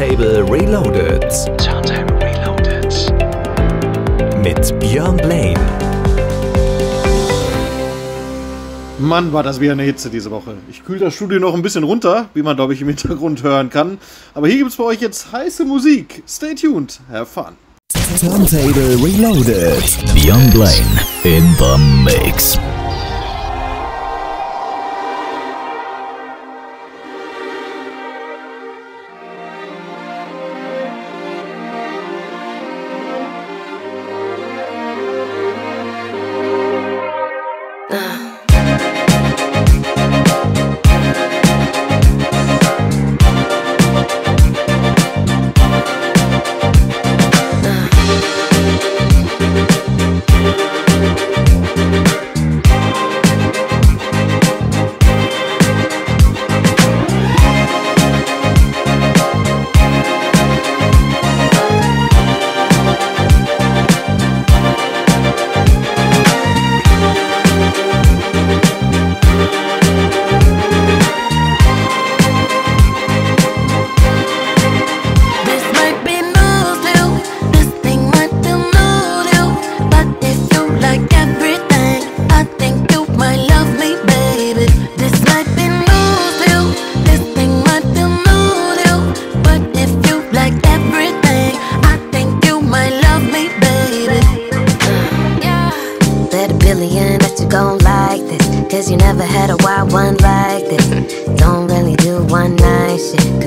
Turntable Reloaded. Turntable Reloaded. Mit Björn Blaine. Mann, war das wieder eine Hitze diese Woche. Ich kühle das Studio noch ein bisschen runter, wie man, glaube ich, im Hintergrund hören kann. Aber hier gibt es für euch jetzt heiße Musik. Stay tuned, have fun. Turntable Reloaded. Björn Blaine in the Mix.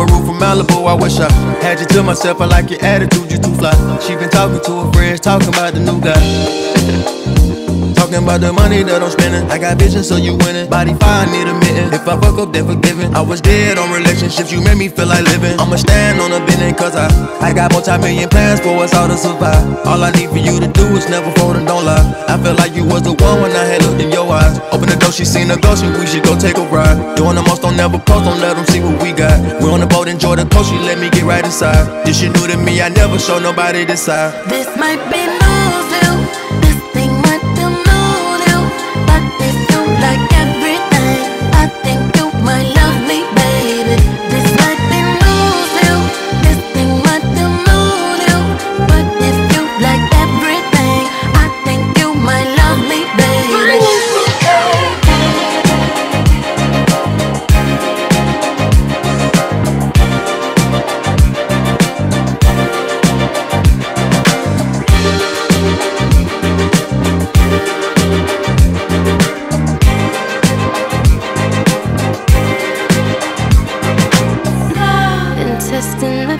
Peru from Malibu. I wish I had you to myself. I like your attitude, you too fly. She been talking to her friends, talking about the new guy. Talking about the money that I'm spending. I got vision, so you winning. Body fine, need a mitten. If I fuck up, then forgiven. I was dead on relationships, you made me feel like living. I'ma stand on a bending, cause I, I got multi-million plans for us all to survive. All I need for you to do is never fold and don't lie. I felt like you was the one when I had looked in your eyes. Open the door, she seen a ghost, and we should go take a ride. Doing the most, don't never post, don't let them see what we got. We on the boat, enjoy the coast, she let me get right inside. This shit new to me, I never show nobody this side. This might be